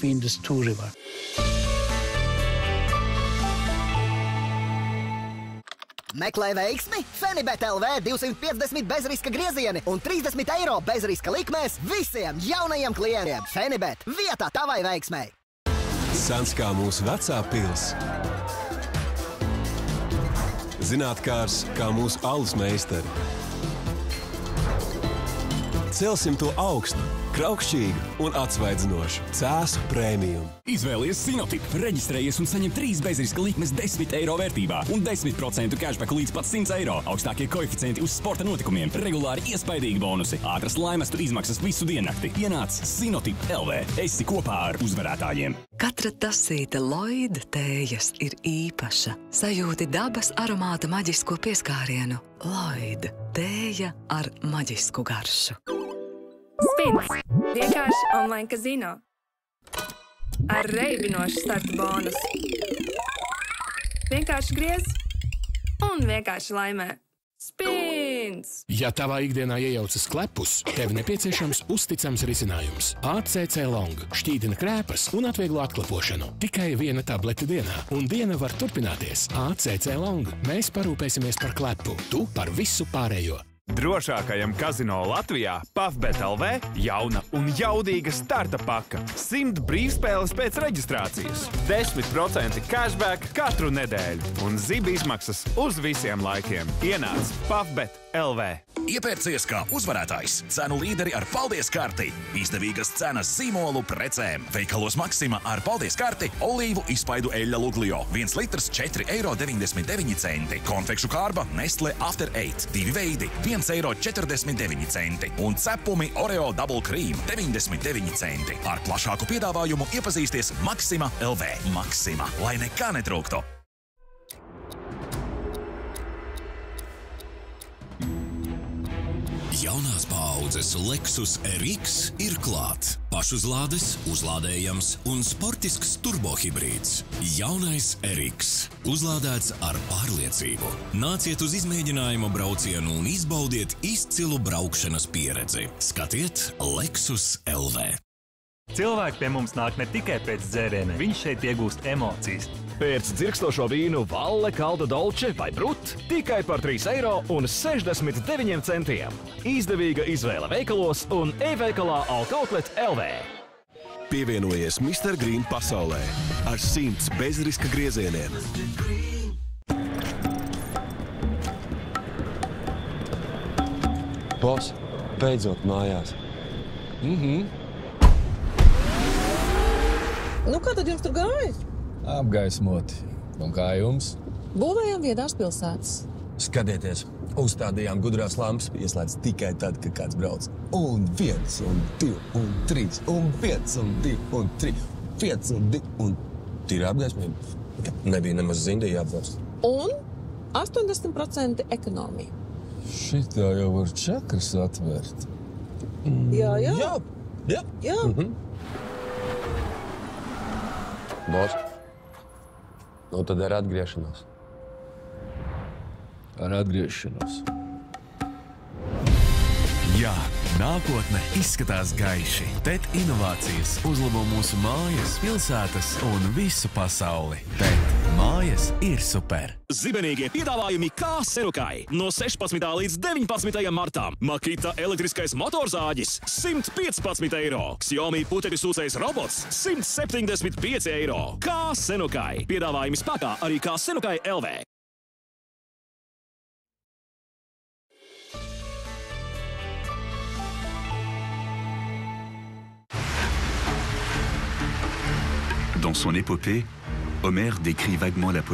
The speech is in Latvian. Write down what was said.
between these two rivers. Meklē veiksmi? Fenibet LV 250 bezriska griezieni un 30 eiro bezriska likmēs visiem jaunajiem klientiem. Fenibet vietā tavai veiksmai! Sens kā mūsu vecā pils. Zinātkārs kā mūsu alus meistari. Celsim to augstu, kraukšķīgu un atsvaidzinošu cēsu prēmiju. Izvēlies Sinotip, reģistrējies un saņem 3 bezriska likmes 10 eiro vērtībā un 10% cashback līdz pat 100 eiro. Augstākie koeficienti uz sporta notikumiem, regulāri iespaidīgi bonusi, ātras laimestu izmaksas visu diennakti. Ienāc Sinotip LV. Esi kopā ar uzvarētājiem. Katra tasīta Lloyd tējas ir īpaša. Sajūti dabas aromāta maģisko pieskārienu. Lloyd tēja ar maģisku garšu. Spins - vienkārši online kazino. Ar reibinošu startu bonusu. Vienkārši griez un vienkārši laimē. Spins! Ja tavā ikdienā iejaucas klepus, tev nepieciešams uzticams risinājums. ACC Long šķīdina krēpas un atvieglo atklapošanu. Tikai viena tablete dienā, un diena var turpināties. ACC Long mēs parūpēsimies par klepu, tu par visu pārējo. Drošākajam kazino Latvijā Pafbet LV jauna un jaudīga starta paka. 100 brīvspēles pēc reģistrācijas, 10% cashback katru nedēļu un zibi izmaksas uz visiem laikiem. Ienāc Pafbet LV. Iepērcies kā uzvarētājs, cenu līderi ar paldies karti. Izdevīgas cenas zīmolu precēm. Veikalos Maksima ar paldies karti olīvu izspaidu eļļa luglio. 1 litrs 4,99 eiro. Konfekšu kārba Nestle After 8. Divi veidi - 1,49 eiro. Un cepumi Oreo Double Cream 99 centi. Ar plašāku piedāvājumu iepazīsties Maksima LV. Maksima, lai nekā netrūktu. Jaunās paaudzes Lexus RX ir klāts. Pašuzlādes, uzlādējams un sportisks turbohibrīds. Jaunais RX. Uzlādēts ar pārliecību. Nāciet uz izmēģinājumu braucienu un izbaudiet izcilu braukšanas pieredzi. Skatiet Lexus LV. Cilvēki pie mums nāk ne tikai pēc dzērieniem, viņi šeit iegūst emocijas. Pēc dzirkstošo vīnu Valle, Kalda Dolce vai Brut tikai par 3,69 eiro. Izdevīga izvēle veikalos un e-veikalā Alkautlet LV. Pievienojies Mr. Green pasaulē ar simts bezriska griezieniem. Boss, beidzot mājās. Mhm. Nu, kā tad jums tur gāja? Apgaismoti. Un kā jums? Būvējām viedās pilsētas. Skatieties, uzstādījām gudrās lampas, ieslēdz tikai tad, kad kāds brauc. Un viens, un divi, un trīs, un viens, un divi, un trīs, viens, un divi, un tīri apgaismība. Nebija nemaz zindīgi jāapvērst. Un 80% ekonomija. Šitā jau var čakras atvērt. Jā, jā. Jā, jā. jā. Mm -hmm. Boss, nu tad ar atgriešanos. Ar atgriešanos. Jā, nākotne izskatās gaiši. TET inovācijas uzlabo mūsu mājas, pilsētas un visu pasauli. TET mājas ir super. Zibenīgie piedāvājumi kā serukai. No 16. līdz 19. martām Makita elektriskais motorzāģis 115 eiro. Xiaomi putekļu sūcējs robots 175 eiro. Kā senukai. Piedāvājumi spēkā arī kā senukai LV. Dans son épopée, Homère décrit vaguement la position